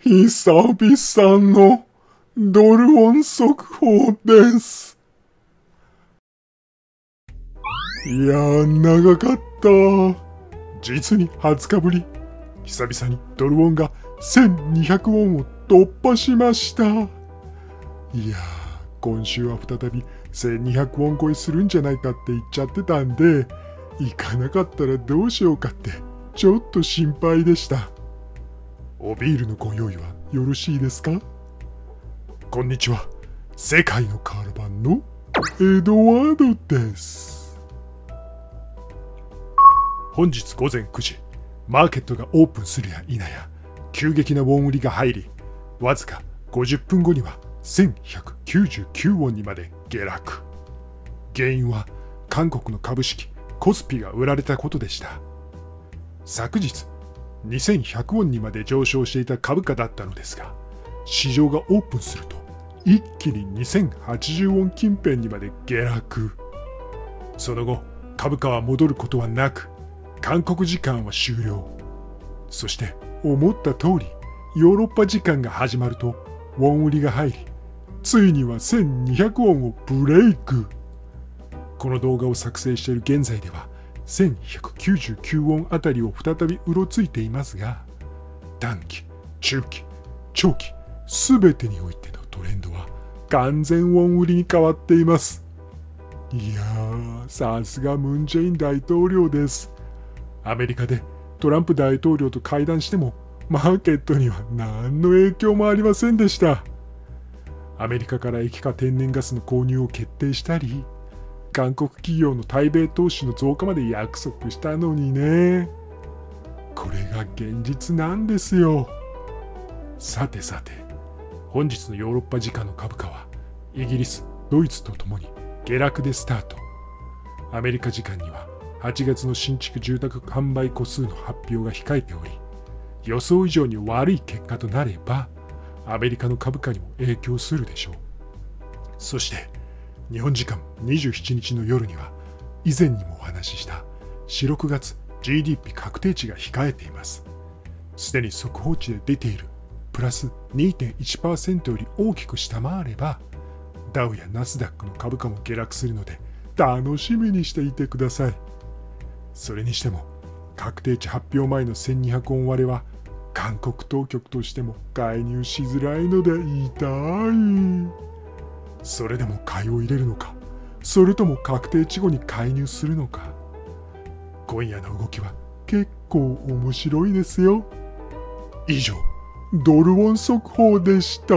久々のドルウォン速報です。いやー、長かった。実に20日ぶり。久々にドルウォンが1200ウォンを突破しました。いやー、今週は再び1200ウォン超えするんじゃないかって言っちゃってたんで、行かなかったらどうしようかって、ちょっと心配でした。おビールのご用意はよろしいですか？こんにちは。世界のカールバンのエドワードです。本日午前9時、マーケットがオープンするや否や、急激なウォン売りが入り、わずか50分後には1199ウォンにまで下落。原因は韓国の株式コスピが売られたことでした。昨日、2100ウォンにまで上昇していた株価だったのですが、市場がオープンすると、一気に2080ウォン近辺にまで下落。その後、株価は戻ることはなく、韓国時間は終了。そして、思った通り、ヨーロッパ時間が始まると、ウォン売りが入り、ついには1200ウォンをブレイク。この動画を作成している現在では、1199ウォンあたりを再びうろついていますが、短期、中期、長期、すべてにおいてのトレンドは完全ウォン売りに変わっています。いやー、さすがムン・ジェイン大統領です。アメリカでトランプ大統領と会談しても、マーケットには何の影響もありませんでした。アメリカから液化天然ガスの購入を決定したり、韓国企業の対米投資の増加まで約束したのにね。これが現実なんですよ。さてさて、本日のヨーロッパ時価の株価は、イギリス、ドイツとともに下落でスタート。アメリカ時間には8月の新築住宅販売戸数の発表が控えており、予想以上に悪い結果となれば、アメリカの株価にも影響するでしょう。そして、日本時間27日の夜には以前にもお話しした4、6月 GDP 確定値が控えています。すでに速報値で出ているプラス2.1%より大きく下回ればダウやナスダックの株価も下落するので楽しみにしていてください。それにしても確定値発表前の1200割れは韓国当局としても介入しづらいので痛い。それでも買いを入れるのか？それとも確定値後に介入するのか？今夜の動きは結構面白いですよ。以上ドルウォン速報でした。